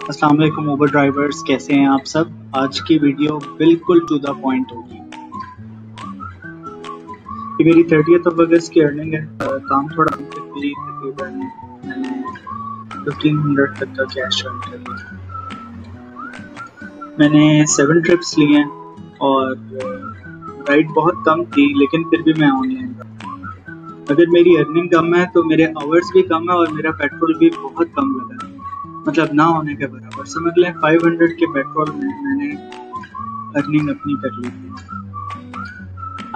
अस्सलाम वालेकुम ओबर ड्राइवर्स कैसे हैं आप सब? आज की वीडियो बिल्कुल टू द पॉइंट होगी। ये मेरी थर्टियथ ऑफ़ अगस्त की अर्निंग है। काम थोड़ा तकरीबन मैंने फिफ्टीन हंड्रेड तक का कैश अर्न कर लिया। मैंने सेवन ट्रिप्स लिए हैं और राइड बहुत कम थी, लेकिन फिर भी मैं ऑनलाइन अगर मेरी अर्निंग कम है तो मेरे आवर्स भी कम है और मेरा पेट्रोल भी बहुत कम लगा है। मतलब ना होने के बराबर समझ लें 500 के पेट्रोल में मैंने अर्निंग अपनी कर ली थी।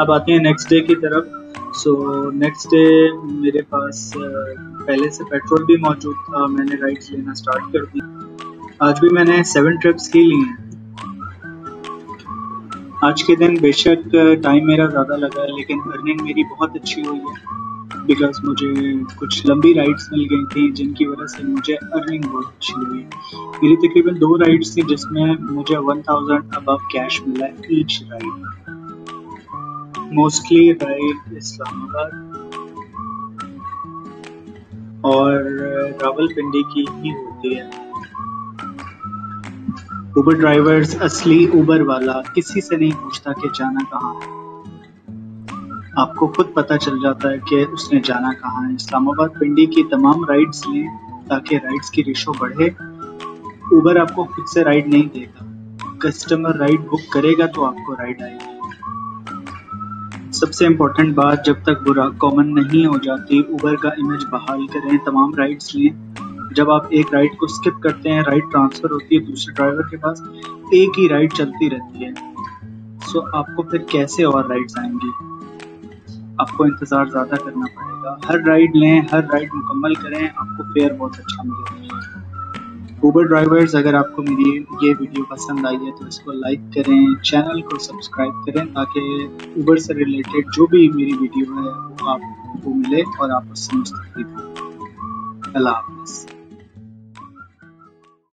अब आते हैं नेक्स्ट डे की तरफ़। सो नेक्स्ट डे मेरे पास पहले से पेट्रोल भी मौजूद था, मैंने राइड्स लेना स्टार्ट कर दी। आज भी मैंने सेवन ट्रिप्स की ली हैं। आज के दिन बेशक टाइम मेरा ज़्यादा लगा लेकिन अर्निंग मेरी बहुत अच्छी हुई है। बिकॉज़ मुझे कुछ लंबी राइड्स मिल गई थी, जिनकी वजह से मुझे अर्निंग बहुत अच्छी हुई मेरी तकरीबन दो राइड्स थी, जिसमें मुझे वन थाउज़ेंड अब कैश मिला each ride mostly ride Islamabad और रावलपिंडी की ही होती है। उबर ड्राइवर्स असली उबर वाला किसी से नहीं पूछता कि जाना कहाँ है। आपको खुद पता चल जाता है कि उसने जाना कहाँ है। इस्लामाबाद पिंडी की तमाम राइड्स लें ताकि राइड्स की रेशो बढ़े। उबर आपको खुद से राइड नहीं देगा। कस्टमर राइड बुक करेगा तो आपको राइड आएगी। सबसे इम्पोर्टेंट बात, जब तक बुरा कॉमन नहीं हो जाती उबर का इमेज बहाल करें, तमाम राइड्स लें। जब आप एक राइड को स्किप करते हैं राइड ट्रांसफ़र होती है दूसरे ड्राइवर के पास, एक ही राइड चलती रहती है। सो आपको फिर कैसे और राइड्स आएँगी? आपको इंतज़ार ज़्यादा करना पड़ेगा। हर राइड लें, हर राइड मुकम्मल करें, आपको फेयर बहुत अच्छा मिलेगा। ऊबर ड्राइवर्स अगर आपको मेरी ये वीडियो पसंद आई है तो इसको लाइक करें चैनल को सब्सक्राइब करें, ताकि ऊबर से रिलेटेड जो भी मेरी वीडियो है, वो आपको मिले और आप उससे मुस्तफ़ हो। अल्लाह हाफ़